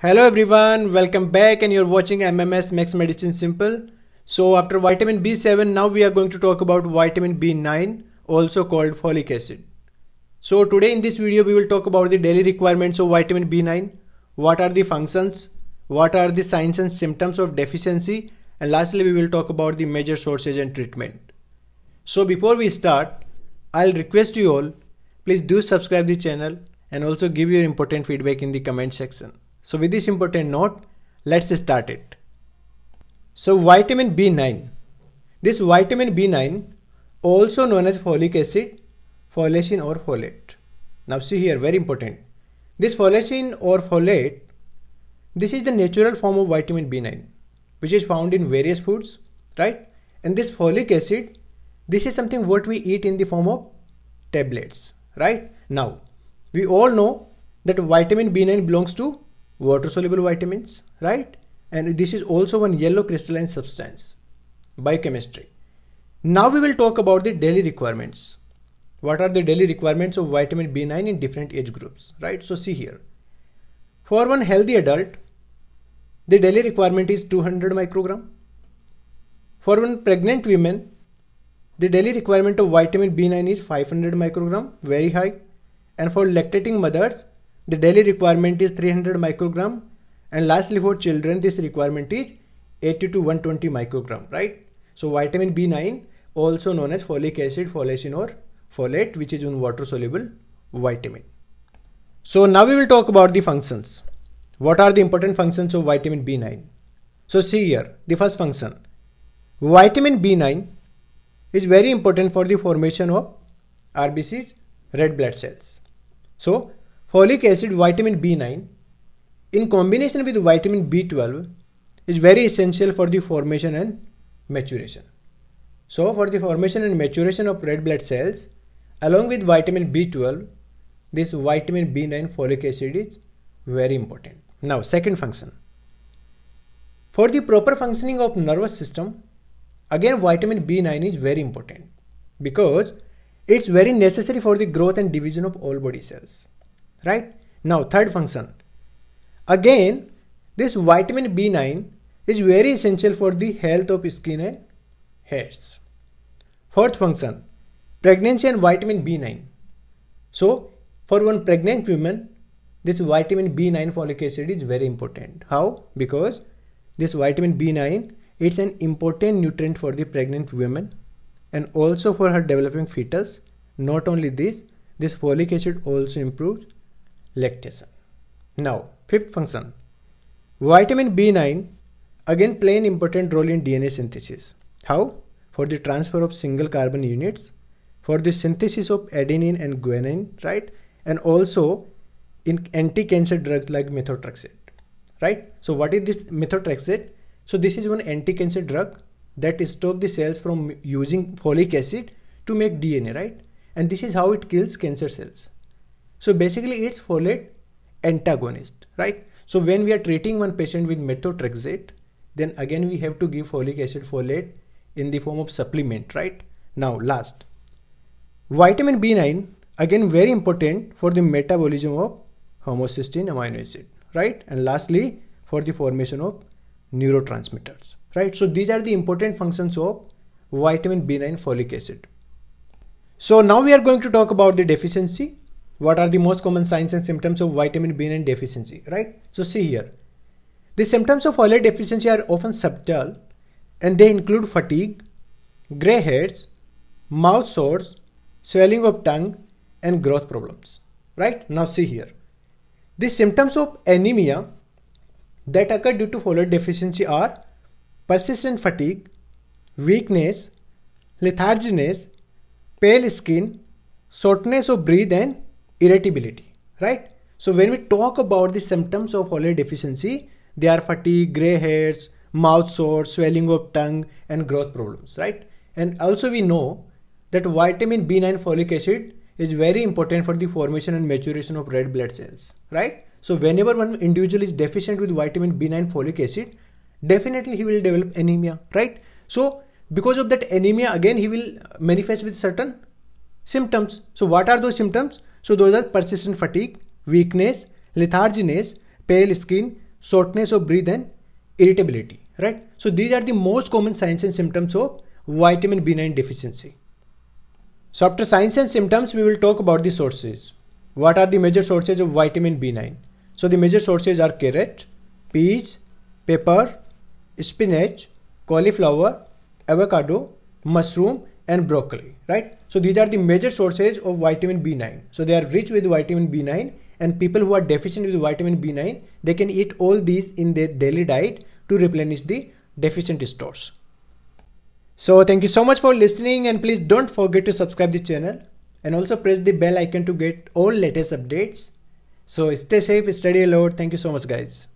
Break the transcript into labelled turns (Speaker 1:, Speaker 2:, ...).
Speaker 1: Hello everyone, welcome back and you're watching MMS Max Medicine Simple. So after vitamin B7 now we are going to talk about vitamin B9 also called folic acid. So today in this video we will talk about the daily requirements of vitamin B9, what are the functions, what are the signs and symptoms of deficiency and lastly we will talk about the major sources and treatment. So before we start, I'll request you all please do subscribe the channel and also give your important feedback in the comment section. So with this important note, let's start it. So vitamin B9. This vitamin B9 also known as folic acid, folacin or folate. Now see here very important. This folacin or folate this is the natural form of vitamin B9 which is found in various foods right and this folic acid this is something what we eat in the form of tablets right now we all know that vitamin b9 belongs to water soluble vitamins right? And this is also one yellow crystalline substance biochemistry. Now we will talk about the daily requirements. What are the daily requirements of vitamin b9 in different age groups right? So see here. For one healthy adult the daily requirement is 200 microgram. For one pregnant woman the daily requirement of vitamin B9 is 500 microgram, very high. And for lactating mothers, the daily requirement is 300 microgram. And lastly, for children, this requirement is 80 to 120 microgram, right? So vitamin B9, also known as folic acid, folacin or folate, which is in water soluble vitamin. So now we will talk about the functions. What are the important functions of vitamin B9? So see here, the first function. Vitamin B9 is very important for the formation of RBC's red blood cells. So, folic acid vitamin B9 in combination with vitamin B12 is very essential for the formation and maturation. So, for the formation and maturation of red blood cells along with vitamin B12 this vitamin B9 folic acid is very important. Now, second function. For the proper functioning of nervous system, Again, vitamin B9 is very important because it's very necessary for the growth and division of all body cells. Right? Now, third function. Again, this vitamin B9 is very essential for the health of skin and hairs. Fourth function. Pregnancy and vitamin B9. So, for one pregnant woman, this vitamin B9 folic acid is very important. How? Because this vitamin B9 it's an important nutrient for the pregnant women and also for her developing fetus. Not only this, this folic acid also improves lactation. Now, fifth function. Vitamin B9 again play an important role in DNA synthesis. How? For the transfer of single carbon units, for the synthesis of adenine and guanine, right? And also in anti-cancer drugs like methotrexate, right? So what is this methotrexate? So this is one anti-cancer drug that stops the cells from using folic acid to make DNA, right? And this is how it kills cancer cells. So basically it's folate antagonist, right? So when we are treating one patient with methotrexate, then again we have to give folic acid folate in the form of supplement, right? Now last, vitamin B9 again very important for the metabolism of homocysteine amino acid, right? And lastly for the formation of neurotransmitters right so these are the important functions of vitamin b9 folic acid so now we are going to talk about the deficiency what are the most common signs and symptoms of vitamin b9 deficiency right? So see here. The symptoms of folate deficiency are often subtle and they include fatigue gray hairs mouth sores swelling of tongue and growth problems right? Now see here. The symptoms of anemia that occur due to folate deficiency are persistent fatigue, weakness, letharginess, pale skin, shortness of breath and irritability, right? So when we talk about the symptoms of folate deficiency, they are fatigue, gray hairs, mouth sore, swelling of tongue and growth problems, right? And also we know that vitamin B9 folic acid is very important for the formation and maturation of red blood cells, right? So whenever one individual is deficient with vitamin B9 folic acid, definitely he will develop anemia, right? So because of that anemia, again he will manifest with certain symptoms. So what are those symptoms? So those are persistent fatigue, weakness, letharginess, pale skin, shortness of breath and irritability, right? So these are the most common signs and symptoms of vitamin B9 deficiency. So after signs and symptoms, we will talk about the sources. What are the major sources of vitamin B9? So the major sources are carrot, peas, pepper, spinach, cauliflower, avocado, mushroom and broccoli, right? So these are the major sources of vitamin B9. So they are rich with vitamin B9 and people who are deficient with vitamin B9, they can eat all these in their daily diet to replenish the deficient stores. So thank you so much for listening and please don't forget to subscribe the channel and also press the bell icon to get all latest updates. So stay safe, study a lot. Thank you so much guys.